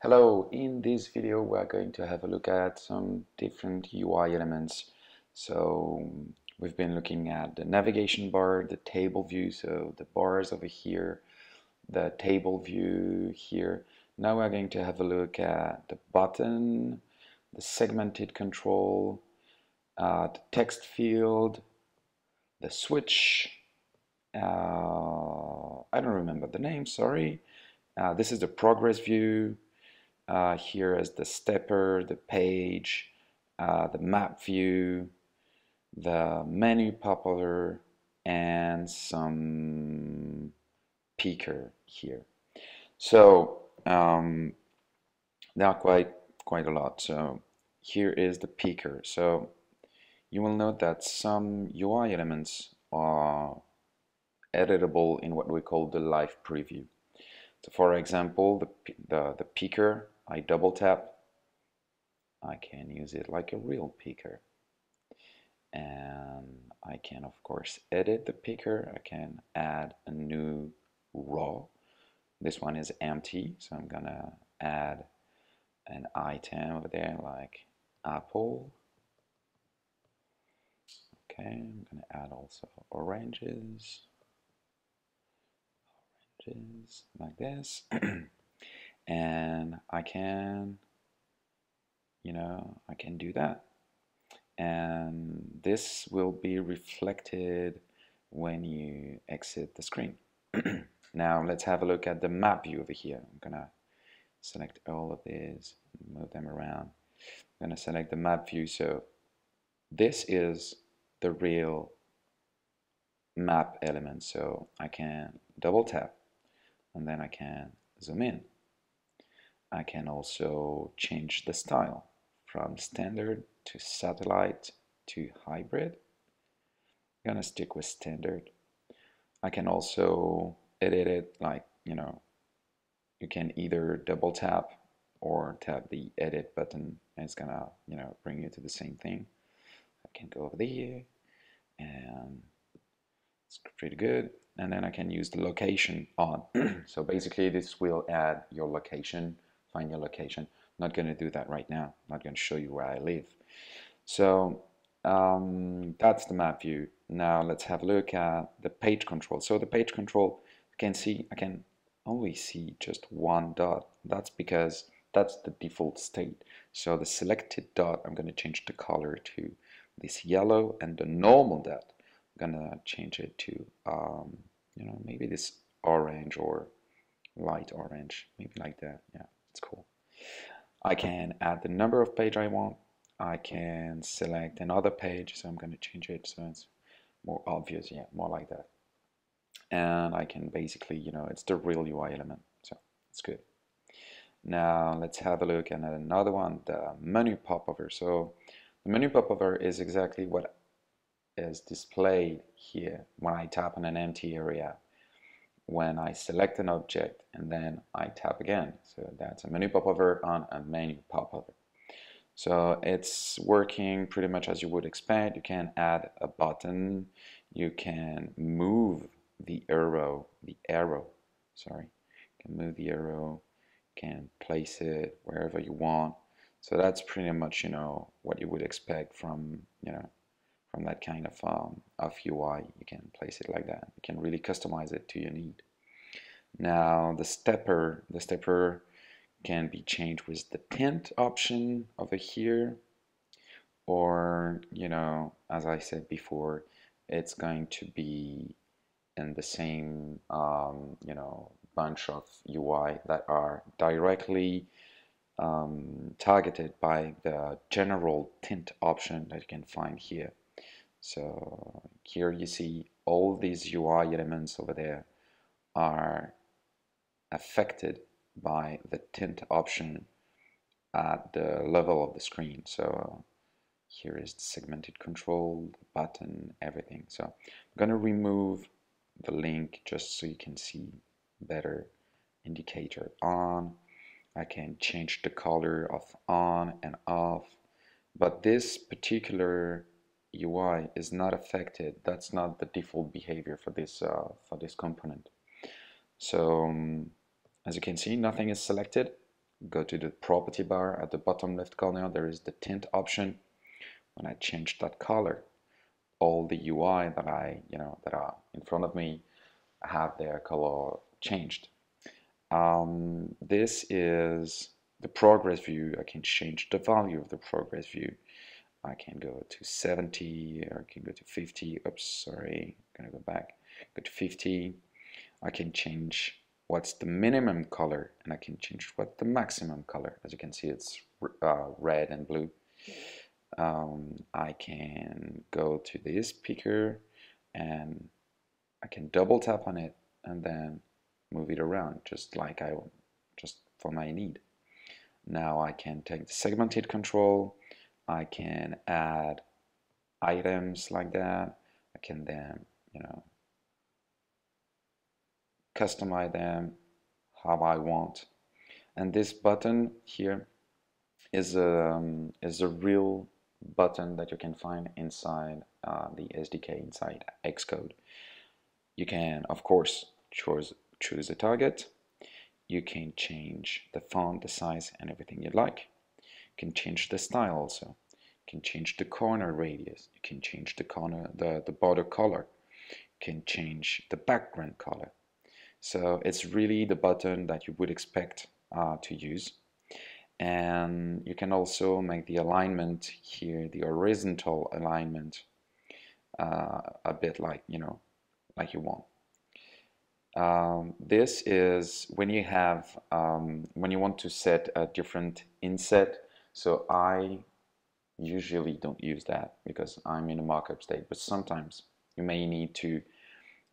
Hello, in this video we're going to have a look at some different UI elements. So we've been looking at the navigation bar, the table view, so the bars over here, the table view here. Now we're going to have a look at the button, the segmented control, uh, the text field, the switch, uh, I don't remember the name, sorry. Uh, this is the progress view, uh, here is the stepper, the page, uh, the map view, the menu popper, and some picker here. So um, there are quite quite a lot. So here is the picker. So you will note that some UI elements are editable in what we call the live preview. So for example, the, the, the picker I double tap, I can use it like a real picker. And I can, of course, edit the picker. I can add a new raw. This one is empty, so I'm gonna add an item over there like apple. Okay, I'm gonna add also oranges, oranges like this. and I can you know I can do that. And this will be reflected when you exit the screen. Now let's have a look at the map view over here. I'm gonna select all of these move them around. I'm gonna select the map view. So this is the real map element. So I can double tap and then I can zoom in I can also change the style from standard to satellite to hybrid. I'm gonna stick with standard. I can also edit it like, you know, you can either double tap or tap the edit button and it's gonna, you know, bring you to the same thing. I can go over here and it's pretty good. And then I can use the location on. so basically this will add your location find your location. Not going to do that right now. Not going to show you where I live. So um, that's the map view. Now let's have a look at the page control. So the page control, you can see, I can only see just one dot. That's because that's the default state. So the selected dot, I'm going to change the color to this yellow and the normal dot, I'm going to change it to, um, you know, maybe this orange or light orange, maybe like that, yeah. It's cool. I can add the number of page I want. I can select another page, so I'm going to change it so it's more obvious, yeah, more like that. And I can basically, you know, it's the real UI element, so it's good. Now let's have a look at another one, the menu popover. So the menu popover is exactly what is displayed here when I tap on an empty area when I select an object and then I tap again. So that's a menu popover on a menu popover. So it's working pretty much as you would expect. You can add a button, you can move the arrow, the arrow, sorry, you can move the arrow, you can place it wherever you want. So that's pretty much, you know, what you would expect from, you know, from that kind of, um, of UI. You can place it like that. You can really customize it to your need. Now the stepper, the stepper can be changed with the tint option over here or you know as I said before it's going to be in the same um, you know bunch of UI that are directly um, targeted by the general tint option that you can find here. So here you see all these UI elements over there are affected by the tint option at the level of the screen. So here is the segmented control, the button, everything. So I'm going to remove the link just so you can see better indicator on. I can change the color of on and off, but this particular UI is not affected. That's not the default behavior for this uh, for this component. So um, as you can see, nothing is selected. go to the property bar at the bottom left corner there is the tint option when I change that color all the UI that I you know that are in front of me have their color changed um, this is the progress view I can change the value of the progress view I can go to 70 or I can go to 50 oops sorry I'm gonna go back. Go to 50 I can change what's the minimum color and I can change what the maximum color. As you can see it's uh, red and blue. Um, I can go to this picker and I can double tap on it and then move it around just like I just for my need. Now I can take the segmented control I can add items like that. I can then, you know, customize them how I want. And this button here is a, um, is a real button that you can find inside uh, the SDK, inside Xcode. You can, of course, choose, choose a target. You can change the font, the size, and everything you'd like can change the style also. You can change the corner radius. You can change the corner, the, the border color. You can change the background color. So it's really the button that you would expect uh, to use. And you can also make the alignment here, the horizontal alignment, uh, a bit like, you know, like you want. Um, this is when you have, um, when you want to set a different inset so I usually don't use that because I'm in a mockup state, but sometimes you may need to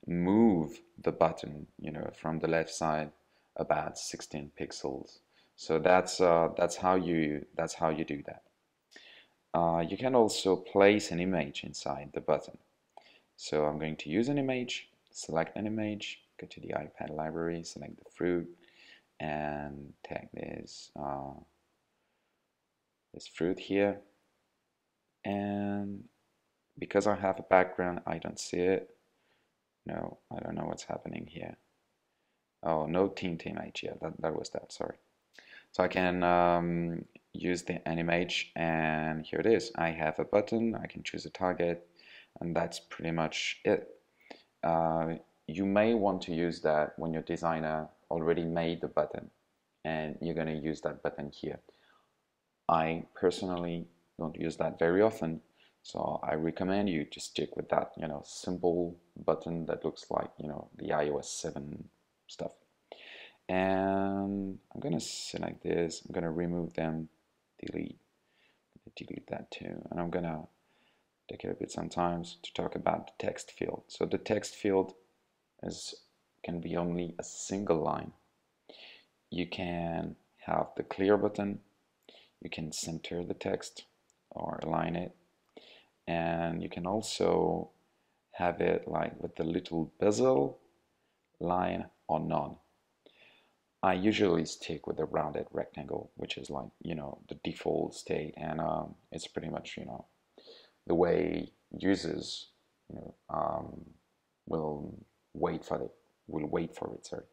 move the button, you know, from the left side about 16 pixels. So that's uh, that's how you that's how you do that. Uh, you can also place an image inside the button. So I'm going to use an image, select an image, go to the iPad library, select the fruit, and tag this uh, this fruit here. And because I have a background I don't see it. No I don't know what's happening here. Oh no tint image yeah that, that was that sorry. So I can um, use the animage and here it is. I have a button I can choose a target and that's pretty much it. Uh, you may want to use that when your designer already made the button and you're going to use that button here I personally don't use that very often so I recommend you to stick with that you know simple button that looks like you know the iOS 7 stuff. And I'm gonna select this I'm gonna remove them delete delete that too and I'm gonna take a bit sometimes to talk about the text field. So the text field is can be only a single line. You can have the clear button you can center the text or align it. And you can also have it like with the little bezel line or none. I usually stick with the rounded rectangle which is like you know the default state. And um, it's pretty much you know the way users you know um, will wait for it will wait for it sorry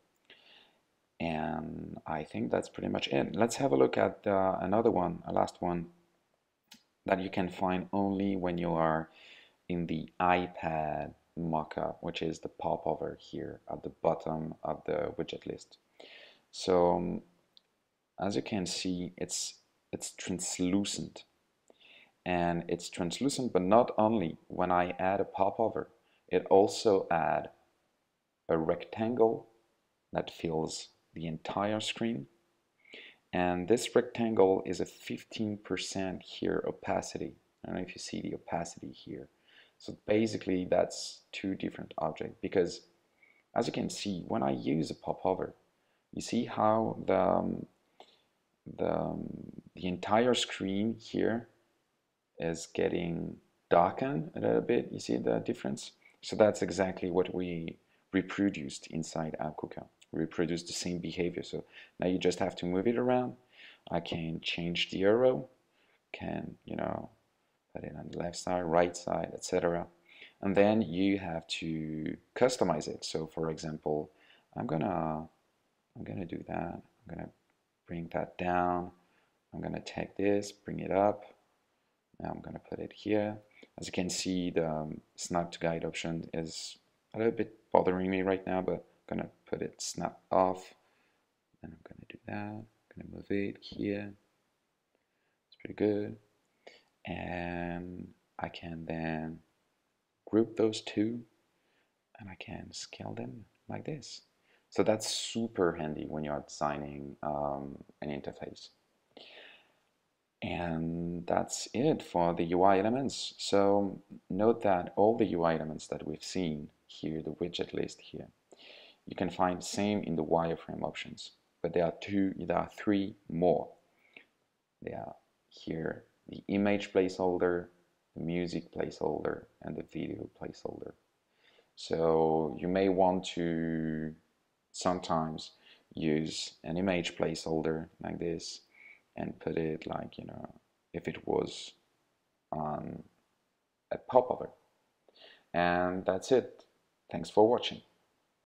and I think that's pretty much it. Let's have a look at uh, another one, a last one that you can find only when you are in the iPad mockup, which is the popover here at the bottom of the widget list. So um, as you can see, it's it's translucent. And it's translucent, but not only when I add a popover, it also add a rectangle that fills the entire screen. And this rectangle is a 15% here opacity. I don't know if you see the opacity here. So basically that's two different objects because as you can see, when I use a popover, you see how the, um, the, um, the entire screen here is getting darkened a little bit. You see the difference? So that's exactly what we reproduced inside AppCooker reproduce the same behavior. So now you just have to move it around. I can change the arrow, can, you know, put it on the left side, right side, etc. And then you have to customize it. So for example, I'm gonna I'm gonna do that. I'm gonna bring that down. I'm to take this, bring it up. Now I'm to put it here. As you can see, the um, snap to guide option is a little bit bothering me right now, but To put it snap off. And I'm to do that. I'm to move it here. It's pretty good. And I can then group those two and I can scale them like this. So that's super handy when you're designing um, an interface. And that's it for the UI elements. So note that all the UI elements that we've seen here, the widget list here, you can find same in the wireframe options, but there are two, there are three more. They are here, the image placeholder, the music placeholder, and the video placeholder. So you may want to sometimes use an image placeholder like this and put it like, you know, if it was on a popover. And that's it. Thanks for watching.